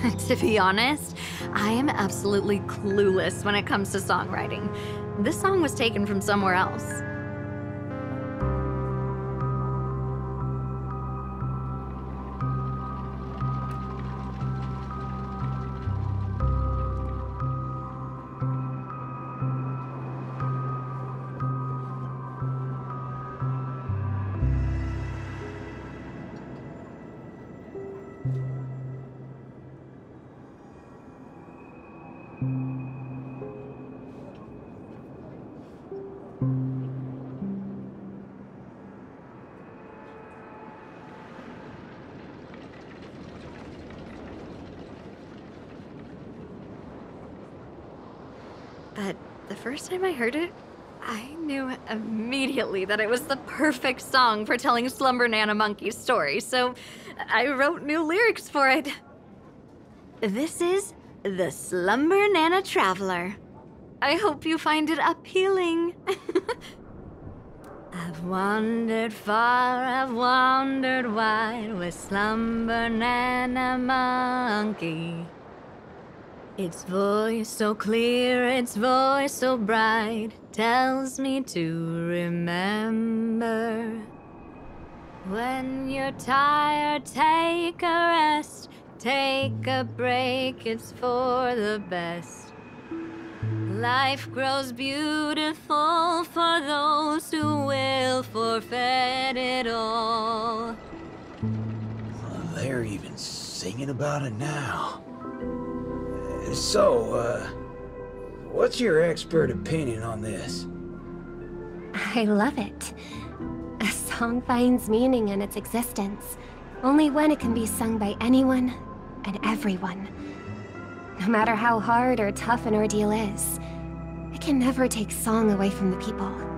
to be honest, I am absolutely clueless when it comes to songwriting. This song was taken from somewhere else. But the first time I heard it, I knew immediately that it was the perfect song for telling Slumber Nana Monkey's story, so I wrote new lyrics for it. This is The Slumber Nana Traveler. I hope you find it appealing. I've wandered far, I've wandered wide with Slumber Nana Monkey. Its voice so clear, its voice so bright, tells me to remember. When you're tired, take a rest, take a break, it's for the best. Life grows beautiful for those who will forfeit it all. Well, they're even singing about it now. So, uh, what's your expert opinion on this? I love it. A song finds meaning in its existence, only when it can be sung by anyone and everyone. No matter how hard or tough an ordeal is, it can never take song away from the people.